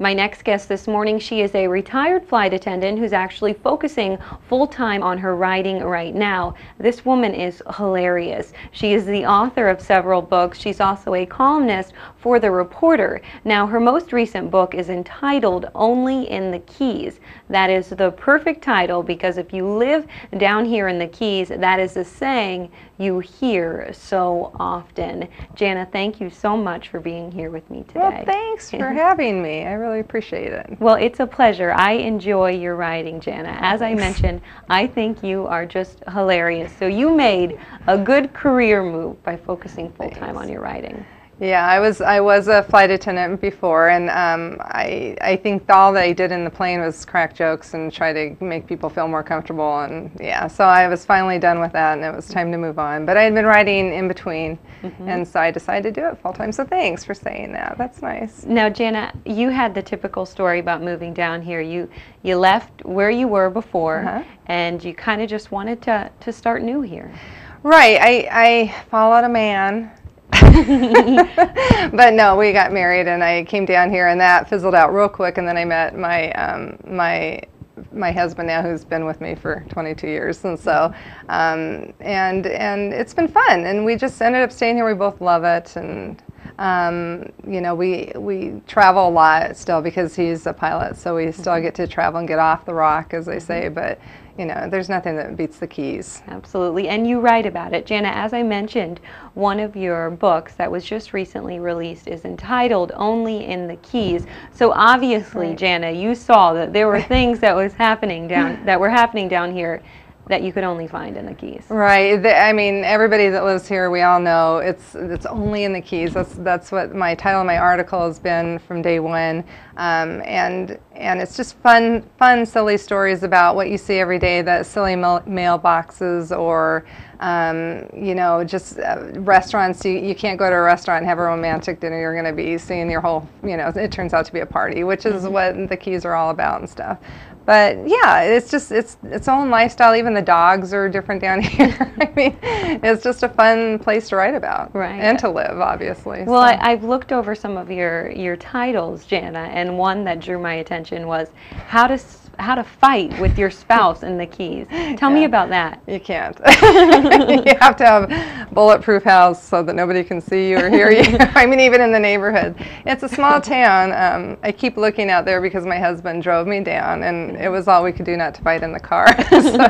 My next guest this morning, she is a retired flight attendant who's actually focusing full time on her writing right now. This woman is hilarious. She is the author of several books. She's also a columnist for The Reporter. Now, her most recent book is entitled Only in the Keys. That is the perfect title because if you live down here in the Keys, that is a saying you hear so often. Jana, thank you so much for being here with me today. Well, thanks for having me. I really appreciate it. Well, it's a pleasure. I enjoy your writing, Jana. As I mentioned, I think you are just hilarious. So you made a good career move by focusing full time on your writing. Yeah, I was I was a flight attendant before, and um, I I think all that I did in the plane was crack jokes and try to make people feel more comfortable, and yeah, so I was finally done with that, and it was time to move on. But I had been writing in between, mm-hmm. and so I decided to do it full time. So thanks for saying that. That's nice. Now, Jana, you had the typical story about moving down here. You you left where you were before, uh-huh. and you kind of just wanted to to start new here. Right. I I followed a man but no, we got married and I came down here and that fizzled out real quick. And then I met my um, my my husband now, who's been with me for 22 years, and so um, and and it's been fun. And we just ended up staying here. We both love it, and um, you know, we we travel a lot still because he's a pilot, so we still mm-hmm. get to travel and get off the rock, as they say. Mm-hmm. But you know, there's nothing that beats the Keys. Absolutely, and you write about it. Jana, as I mentioned, one of your books that was just recently released is entitled Only in the Keys. So obviously, right. Jana, you saw that there were things that was happening down that were happening down here that you could only find in the Keys. Right. I mean, everybody that lives here, we all know it's it's only in the Keys. That's that's what my title of my article has been from day one, um, and and it's just fun, fun, silly stories about what you see every day. That silly mail- mailboxes or um, you know, just uh, restaurants. You, you can't go to a restaurant and have a romantic dinner. You're going to be seeing your whole, you know, it turns out to be a party, which is mm-hmm. what the keys are all about and stuff but yeah, it's just it's its own lifestyle. Even the dogs are different down here. I mean, it's just a fun place to write about, right? And to live, obviously. Well, so. I, have looked over some of your your titles, Jana, and one that drew my attention was how to how to fight with your spouse in the keys. Tell yeah. me about that. You can't. you have to have bulletproof house so that nobody can see you or hear you. I mean, even in the neighborhood. It's a small town. Um, I keep looking out there because my husband drove me down, and it was all we could do not to fight in the car. so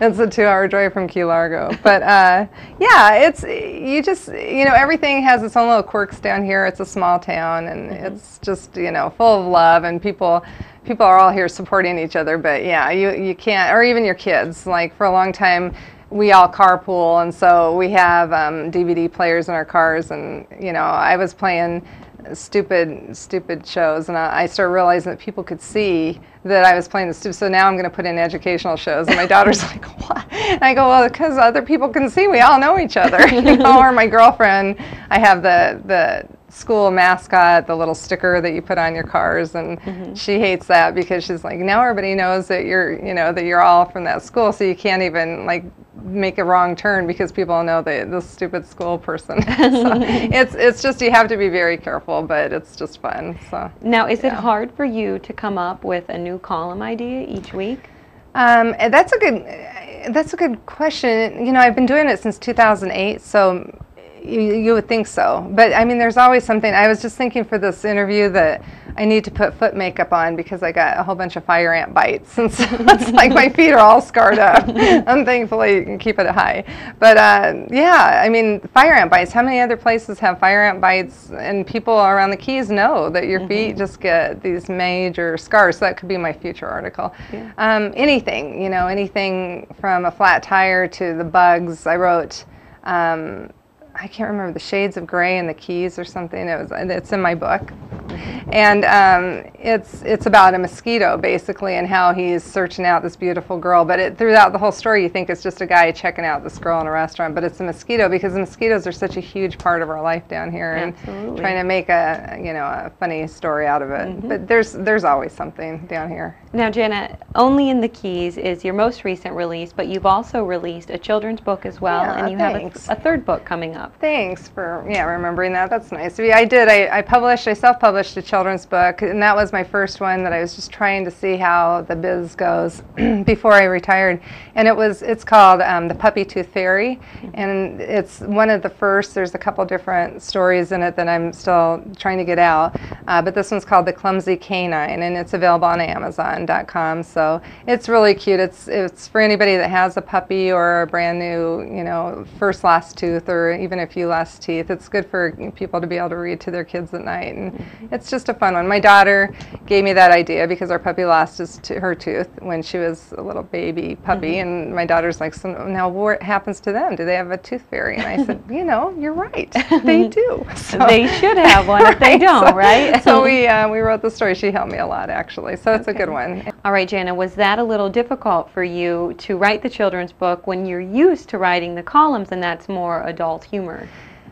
it's a two-hour drive from Key Largo. But uh, yeah, it's you just you know everything has its own little quirks down here. It's a small town, and mm-hmm. it's just you know full of love and people people are all here supporting each other, but yeah, you, you can't, or even your kids. Like for a long time, we all carpool, and so we have um, DVD players in our cars. And you know, I was playing stupid, stupid shows, and I, I started realizing that people could see that I was playing the stupid. So now I'm going to put in educational shows, and my daughter's like, "What?" And I go, "Well, because other people can see. We all know each other, you know." or my girlfriend, I have the the school mascot, the little sticker that you put on your cars, and mm-hmm. she hates that because she's like, now everybody knows that you're, you know, that you're all from that school, so you can't even like make a wrong turn because people know the the stupid school person. so it's it's just you have to be very careful, but it's just fun. So now, is yeah. it hard for you to come up with a new column idea each week? Um, that's a good that's a good question. You know, I've been doing it since 2008, so you, you would think so. But I mean, there's always something. I was just thinking for this interview that I need to put foot makeup on because I got a whole bunch of fire ant bites. And so it's like my feet are all scarred up. and thankfully, you can keep it high. But uh, yeah, I mean, fire ant bites. How many other places have fire ant bites? And people around the Keys know that your mm-hmm. feet just get these major scars. So that could be my future article. Yeah. Um, anything, you know, anything from a flat tire to the bugs. I wrote. Um, I can't remember the shades of gray and the keys or something. It was it's in my book, and um, it's it's about a mosquito basically and how he's searching out this beautiful girl. But it, throughout the whole story, you think it's just a guy checking out this girl in a restaurant, but it's a mosquito because the mosquitoes are such a huge part of our life down here, and Absolutely. trying to make a you know a funny story out of it. Mm-hmm. But there's there's always something down here. Now, Jana, only in the keys is your most recent release, but you've also released a children's book as well, yeah, and you thanks. have a, a third book coming up. Thanks for yeah remembering that. That's nice. Yeah, I did. I, I published. I self-published a children's book, and that was my first one that I was just trying to see how the biz goes before I retired. And it was it's called um, The Puppy Tooth Fairy, and it's one of the first. There's a couple different stories in it that I'm still trying to get out, uh, but this one's called The Clumsy Canine, and it's available on So it's really cute. It's it's for anybody that has a puppy or a brand new, you know, first lost tooth or even a few lost teeth. It's good for people to be able to read to their kids at night, and mm-hmm. it's just a fun one. My daughter gave me that idea because our puppy lost his her tooth when she was a little baby puppy, mm-hmm. and my daughter's like, so now what happens to them? Do they have a tooth fairy? And I said, you know, you're right, they do. So, they should have one if they don't, so, right? so we uh, we wrote the story. She helped me a lot actually, so it's okay. a good one. All right, Jana, was that a little difficult for you to write the children's book when you're used to writing the columns and that's more adult humor?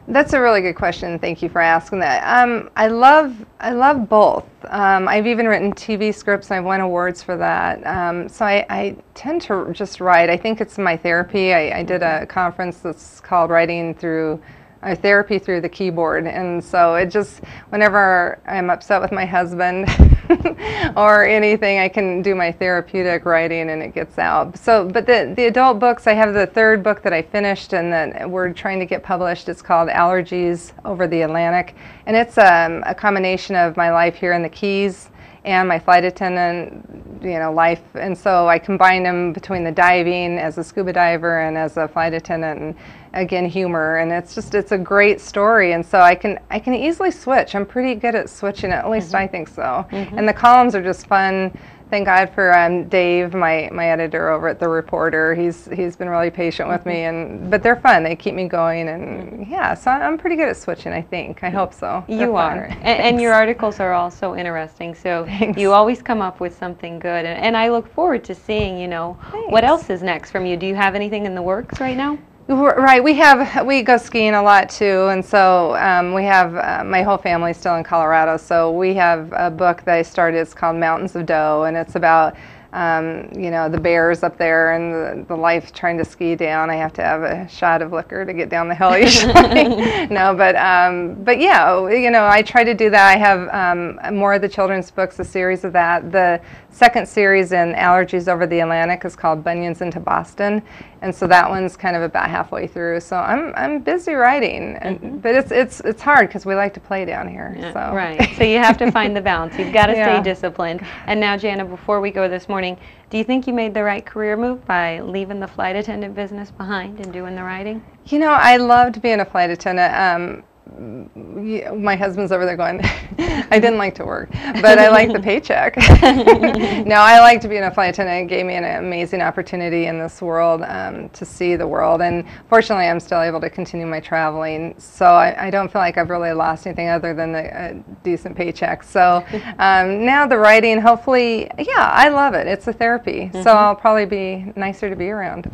That's a really good question. Thank you for asking that. Um, I love I love both. Um, I've even written TV scripts. I've won awards for that. Um, so I, I, tend to just write. I think it's my therapy. I, I did a conference that's called Writing Through uh, therapy through the keyboard. And so it just, whenever I'm upset with my husband or anything, I can do my therapeutic writing and it gets out. So, but the, the adult books, I have the third book that I finished and that we're trying to get published. It's called Allergies Over the Atlantic. And it's um, a combination of my life here in the Keys and my flight attendant, you know, life. And so I combine them between the diving as a scuba diver and as a flight attendant, and again humor. And it's just it's a great story. And so I can I can easily switch. I'm pretty good at switching. At least mm-hmm. I think so. Mm-hmm. And the columns are just fun thank God for um, Dave, my, my editor over at the Reporter. He's he's been really patient with me, and but they're fun. They keep me going, and yeah, so I'm pretty good at switching. I think. I hope so. They're you are, and, and, your articles are all so interesting. So Thanks. you always come up with something good, and, and I look forward to seeing you know Thanks. what else is next from you. Do you have anything in the works right now? Right, we have we go skiing a lot too, and so um, we have uh, my whole family still in Colorado. So we have a book that I started. It's called Mountains of Dough, and it's about um, you know, the bears up there and the, the life trying to ski down. I have to have a shot of liquor to get down the hill usually. no, but um, but yeah, you know, I try to do that. I have um, more of the children's books, a series of that. The second series in Allergies Over the Atlantic is called Bunions into Boston, and so that one's kind of about halfway through. So I'm I'm busy writing, and, mm-hmm. but it's it's it's hard because we like to play down here. Yeah, so. Right. So you have to find the balance. You've got to yeah. stay disciplined. And now, Jana, before we go this morning morning. Do you think you made the right career move by leaving the flight attendant business behind and doing the writing? You know, I loved being a flight attendant. Um, my husband's over there going, I didn't like to work, but I like the paycheck. no, I liked being a flight attendant. It gave me an amazing opportunity in this world um, to see the world. And fortunately, I'm still able to continue my traveling. So I, I don't feel like I've really lost anything other than a decent paycheck. So um, now the writing, hopefully, yeah, I love it. It's a therapy. Mm-hmm. So I'll probably be nicer to be around.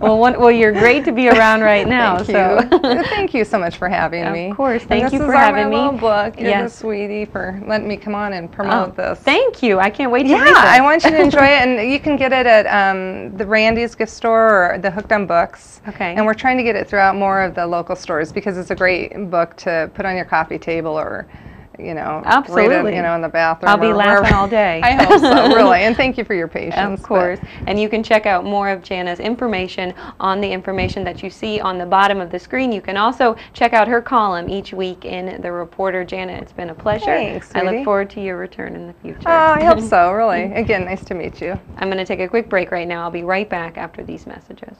well, one, well, you're great to be around right now. Thank so. you. Thank you so much for having of me. Of course. Thank and you for having me. This is book. You're yes. sweetie for letting me come on and promote oh, this. Thank you. I can't wait to yeah, read this. I want you to enjoy it. And you can get it at um, the Randy's gift store or the Hooked on Books. Okay. And we're trying to get it throughout more of the local stores because it's a great book to put on your coffee table or you know, Absolutely. read it, you know, in the bathroom. I'll be laughing all day. I hope so, really. And thank you for your patience. Of course. And you can check out more of Jana's information on the information that you see on the bottom of the screen. You can also check out her column each week in The Reporter. Jana, it's been a pleasure. Thanks, I look forward to your return in the future. Oh, I hope so, really. Again, nice to meet you. I'm going to take a quick break right now. I'll be right back after these messages.